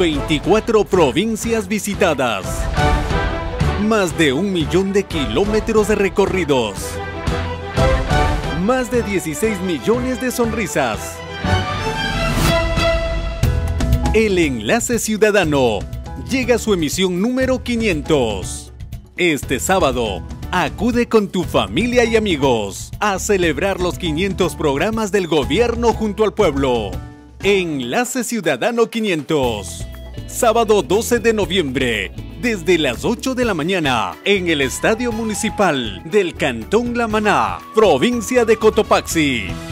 24 provincias visitadas. Más de un millón de kilómetros de recorridos. Más de 16 millones de sonrisas. El Enlace Ciudadano llega a su emisión número 500. Este sábado, acude con tu familia y amigos a celebrar los 500 programas del gobierno junto al pueblo. Enlace Ciudadano 500. Sábado 12 de noviembre, desde las 8 de la mañana, en el Estadio Municipal del Cantón La Maná, provincia de Cotopaxi.